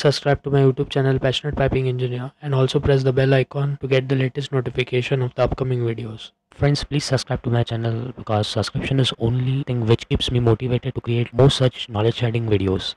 Subscribe to my YouTube channel Passionate Piping Engineer and also press the bell icon to get the latest notification of the upcoming videos. Friends, please subscribe to my channel because subscription is only thing which keeps me motivated to create more such knowledge sharing videos.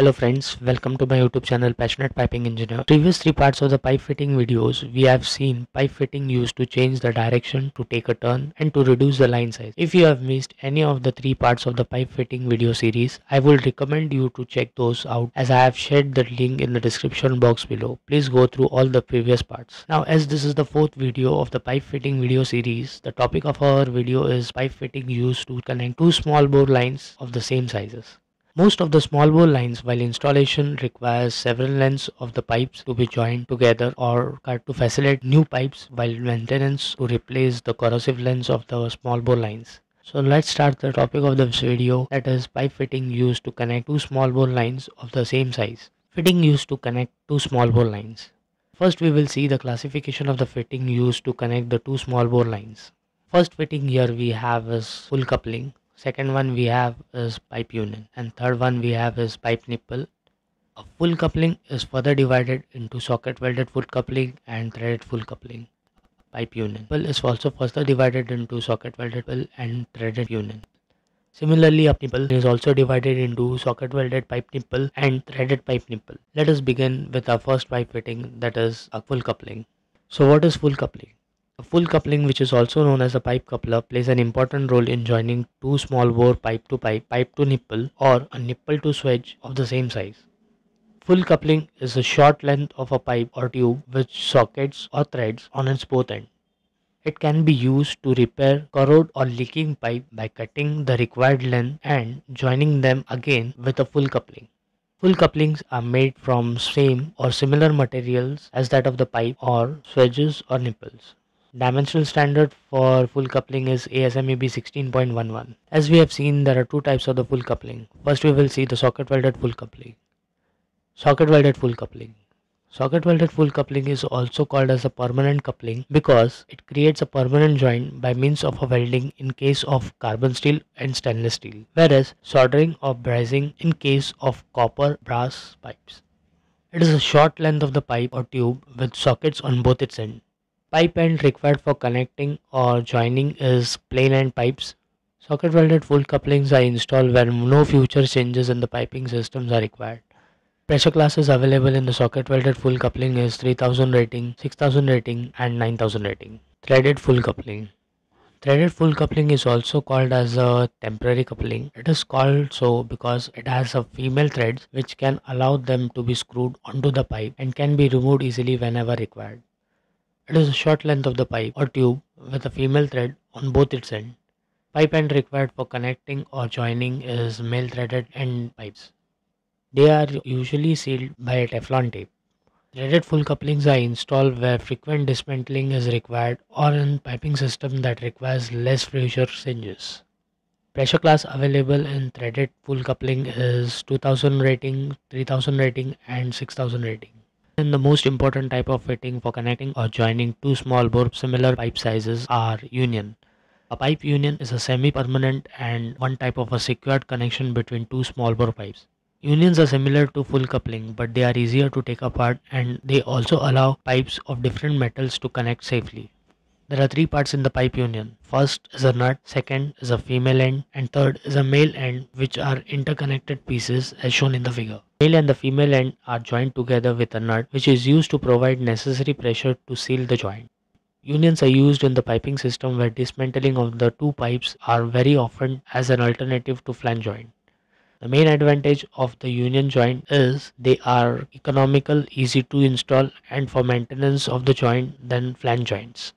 Hello friends, welcome to my YouTube channel Passionate Piping Engineer. Previous three parts of the pipe fitting videos, we have seen pipe fitting used to change the direction, to take a turn and to reduce the line size. If you have missed any of the three parts of the pipe fitting video series, I would recommend you to check those out as I have shared the link in the description box below. Please go through all the previous parts. Now as this is the fourth video of the pipe fitting video series, the topic of our video is pipe fitting used to connect two small bore lines of the same sizes. Most of the small bore lines while installation requires several lengths of the pipes to be joined together or cut to facilitate new pipes while maintenance to replace the corrosive lengths of the small bore lines. So let's start the topic of this video that is pipe fitting used to connect two small bore lines of the same size. Fitting used to connect two small bore lines. First we will see the classification of the fitting used to connect the two small bore lines. First fitting here we have is full coupling second one we have is pipe union and third one we have is pipe nipple a full coupling is further divided into socket welded full coupling and threaded full coupling pipe union nipple is also further divided into socket welded and threaded union Similarly, a nipple is also divided into socket welded pipe nipple and threaded pipe nipple. Let us begin with our first pipe fitting that is a full coupling. So what is full coupling? A full coupling which is also known as a pipe coupler plays an important role in joining two small bore pipe to pipe, pipe to nipple or a nipple to swedge of the same size. Full coupling is a short length of a pipe or tube with sockets or threads on its both ends. It can be used to repair corroded or leaking pipe by cutting the required length and joining them again with a full coupling. Full couplings are made from same or similar materials as that of the pipe or swedges or nipples. Dimensional standard for full coupling is ASME-B 16.11. As we have seen, there are two types of the full coupling. First, we will see the socket welded full coupling. Socket welded full coupling. Socket welded full coupling is also called as a permanent coupling because it creates a permanent joint by means of a welding in case of carbon steel and stainless steel, whereas soldering or brazing in case of copper brass pipes. It is a short length of the pipe or tube with sockets on both its ends. Pipe end required for connecting or joining is plain end pipes. Socket welded full couplings are installed where no future changes in the piping systems are required. Pressure classes available in the socket welded full coupling is 3000 rating, 6000 rating and 9000 rating. Threaded full coupling. Threaded full coupling is also called as a temporary coupling. It is called so because it has a female threads which can allow them to be screwed onto the pipe and can be removed easily whenever required. It is a short length of the pipe or tube with a female thread on both its ends. Pipe end required for connecting or joining is male threaded end pipes. They are usually sealed by a Teflon tape. Threaded full couplings are installed where frequent dismantling is required or in piping system that requires less pressure changes. Pressure class available in threaded full coupling is 2000 rating, 3000 rating and 6000 rating. The most important type of fitting for connecting or joining two small bore similar pipe sizes are union. A pipe union is a semi-permanent and one type of a secured connection between two small bore pipes. Unions are similar to full coupling but they are easier to take apart and they also allow pipes of different metals to connect safely. There are three parts in the pipe union. First is a nut, second is a female end and third is a male end which are interconnected pieces as shown in the figure. Male and the female end are joined together with a nut which is used to provide necessary pressure to seal the joint. Unions are used in the piping system where dismantling of the two pipes are very often as an alternative to flange joint. The main advantage of the union joint is they are economical, easy to install and for maintenance of the joint than flange joints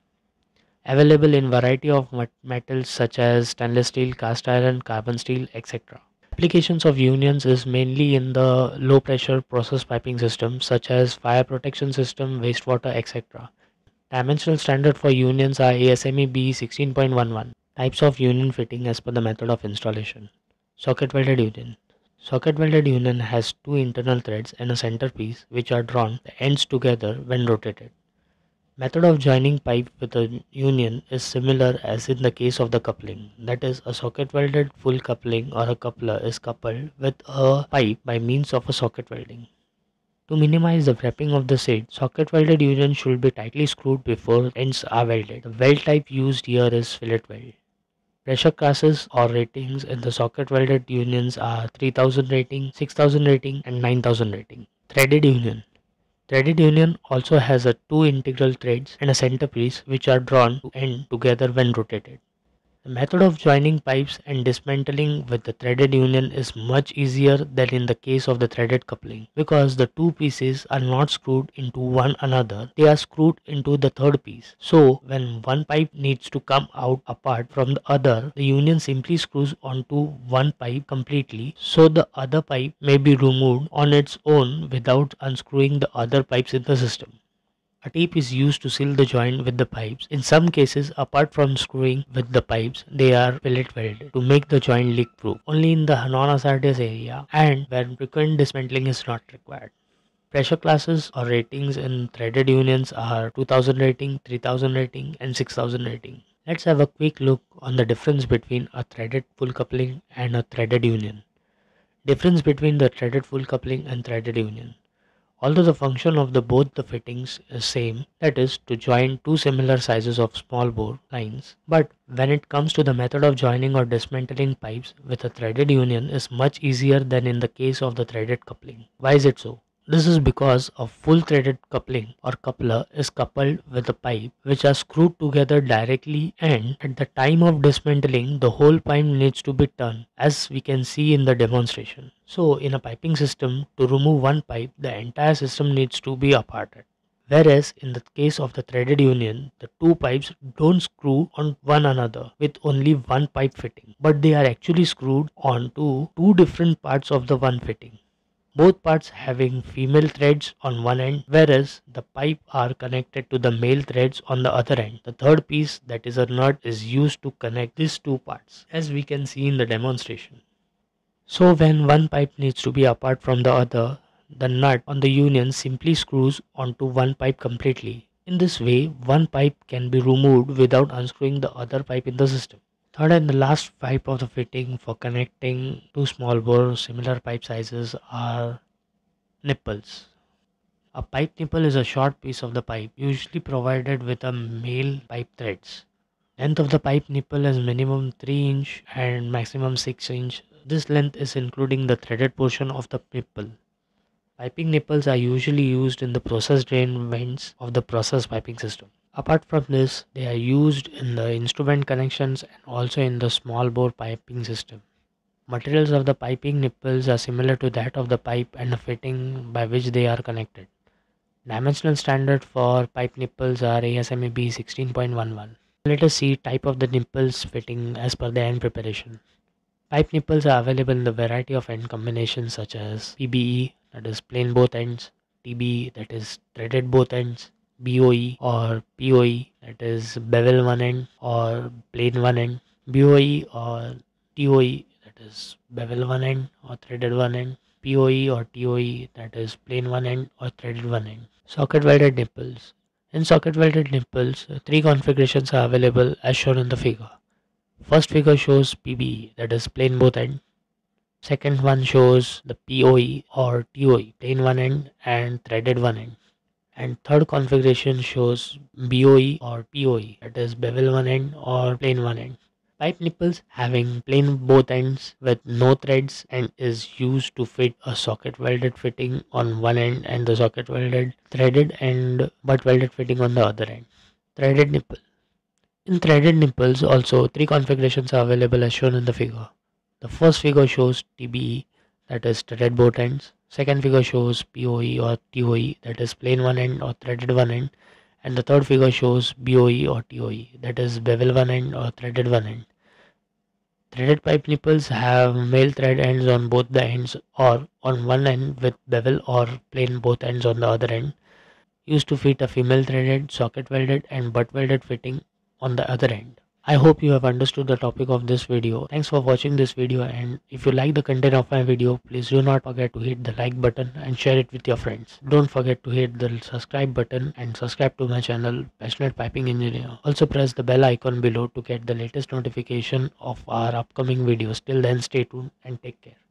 available in variety of metals such as stainless steel, cast iron, carbon steel, etc. Applications of unions is mainly in the low pressure process piping system such as fire protection system, wastewater, etc. Dimensional standard for unions are ASME B 16.11. Types of union fitting as per the method of installation. Socket welded union. Socket welded union has two internal threads and a center piece which are drawn the ends together when rotated. Method of joining pipe with a union is similar as in the case of the coupling. That is, a socket welded full coupling or a coupler is coupled with a pipe by means of a socket welding. To minimize the wrapping of the seat, socket welded union should be tightly screwed before ends are welded. The weld type used here is fillet weld. Pressure classes or ratings in the socket welded unions are 3000 rating, 6000 rating and 9000 rating. Threaded union. Threaded union also has a two integral threads and a centerpiece which are drawn to end together when rotated. The method of joining pipes and dismantling with the threaded union is much easier than in the case of the threaded coupling because the two pieces are not screwed into one another, they are screwed into the third piece. So when one pipe needs to come out apart from the other, the union simply screws onto one pipe completely so the other pipe may be removed on its own without unscrewing the other pipes in the system. A tape is used to seal the joint with the pipes. In some cases, apart from screwing with the pipes, they are fillet welded to make the joint leak proof only in the non-hazardous area and when frequent dismantling is not required. Pressure classes or ratings in threaded unions are 2000 rating, 3000 rating and 6000 rating. Let's have a quick look on the difference between a threaded full coupling and a threaded union. Difference between the threaded full coupling and threaded union. Although the function of the both the fittings is same, that is to join two similar sizes of small bore lines, but when it comes to the method of joining or dismantling pipes with a threaded union is much easier than in the case of the threaded coupling. Why is it so? This is because a full threaded coupling or coupler is coupled with a pipe which are screwed together directly and at the time of dismantling the whole pipe needs to be turned as we can see in the demonstration. So in a piping system to remove one pipe the entire system needs to be aparted. Whereas in the case of the threaded union, the two pipes don't screw on one another with only one pipe fitting, but they are actually screwed onto two different parts of the one fitting both parts having female threads on one end whereas the pipe are connected to the male threads on the other end. The third piece that is a nut is used to connect these two parts as we can see in the demonstration. So when one pipe needs to be apart from the other, the nut on the union simply screws onto one pipe completely. In this way, one pipe can be removed without unscrewing the other pipe in the system. Third and the last pipe of the fitting for connecting two small bore similar pipe sizes are nipples. A pipe nipple is a short piece of the pipe usually provided with a male pipe threads. Length of the pipe nipple is minimum 3 inch and maximum 6 inch. This length is including the threaded portion of the nipple. Piping nipples are usually used in the process drain vents of the process piping system. Apart from this, they are used in the instrument connections and also in the small bore piping system. Materials of the piping nipples are similar to that of the pipe and the fitting by which they are connected. Dimensional standard for pipe nipples are ASME B 16.11. Let us see type of the nipples fitting as per the end preparation. Pipe nipples are available in the variety of end combinations such as PBE that is plain both ends, TBE that is threaded both ends, BOE or POE that is bevel one end or plain one end BOE or TOE that is bevel one end or threaded one end POE or TOE that is plain one end or threaded one end. Socket welded nipples. In socket welded nipples three configurations are available as shown in the figure. First figure shows PBE that is plain both end. Second one shows the POE or TOE plain one end and threaded one end and third configuration shows BOE or POE that is bevel one end or plain one end. Pipe nipples having plain both ends with no threads and is used to fit a socket welded fitting on one end and the socket welded threaded and butt welded fitting on the other end. Threaded nipple. In threaded nipples also three configurations are available as shown in the figure. The first figure shows TBE that is threaded both ends Second figure shows POE or TOE that is plain one end or threaded one end and the third figure shows BOE or TOE that is bevel one end or threaded one end. Threaded pipe nipples have male thread ends on both the ends or on one end with bevel or plain both ends on the other end used to fit a female threaded, socket welded and butt welded fitting on the other end. I hope you have understood the topic of this video. Thanks for watching this video and if you like the content of my video, please do not forget to hit the like button and share it with your friends. Don't forget to hit the subscribe button and subscribe to my channel Passionate Piping Engineer. Also press the bell icon below to get the latest notification of our upcoming videos. Till then stay tuned and take care.